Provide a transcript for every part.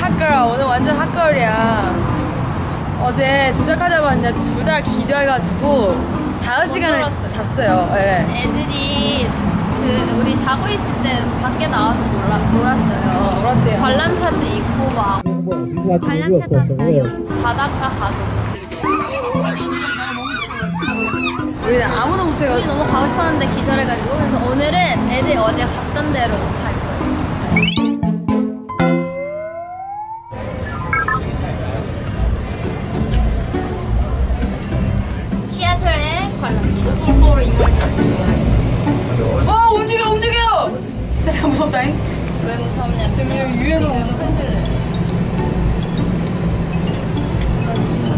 핫걸 오늘 완전 핫걸이야. 어제 도착하자마자 둘 다 기절해가지고 다섯 시간을 놀았어요. 잤어요. 예. 애들이 그 우리 자고 있을 때 밖에 나와서 놀아, 놀았어요. 어, 놀았대요. 관람차도 있고 막 관람차 탔어요. 바닷가 가서 우리는 아무도 우리 못해가지고. 너무 가고 싶었는데 기절해가지고 그래서 오늘은 애들 어제 갔던 대로 갈 거예요. 시애틀의 관람차. 어 움직여 움직여. 세상 무섭다잉. 왜 무섭냐? 지금 유행어 팬들래.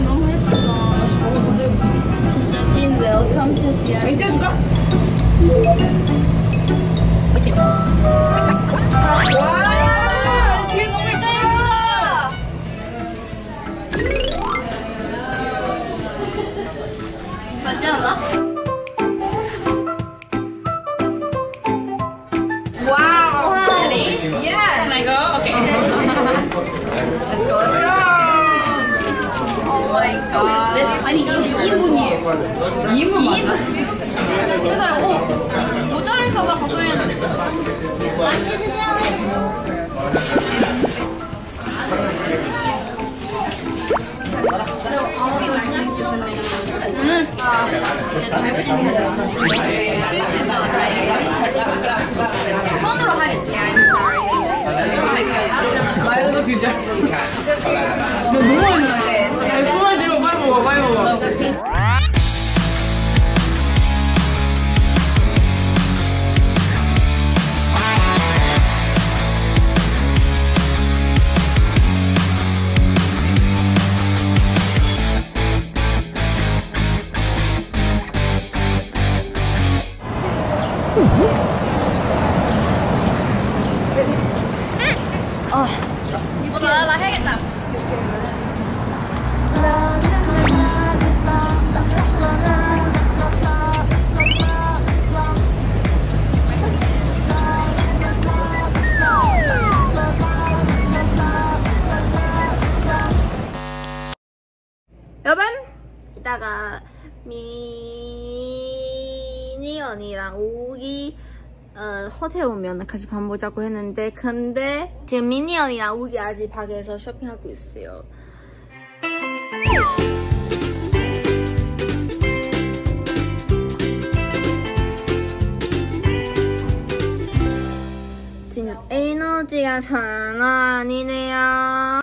너무 예쁘다. 어 갑자기 진짜 찐 웰컴 투 시애틀. 이 찍어줄까? 맞지 않아? 와우. Yes. Can I go? Okay. let's go. Let's go. Oh my god. 아니 2인분이에요. 2인분 맞아? 그래서 어 모자랄까봐 걱정했는데. 맛있게 드세요. 음, 아, 이제 좀 쉬는데. 쉴수 있어. 손으로 하겠죠. 말도 규정. 여러분? 이따가 미 니 언니랑 우기 어, 호텔 오면 같이 밥 먹자고 했는데 근데 지금 미니 언니랑 우기 아직 밖에서 쇼핑하고 있어요. 지금 에너지가 장난 아니네요.